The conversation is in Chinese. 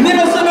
你们是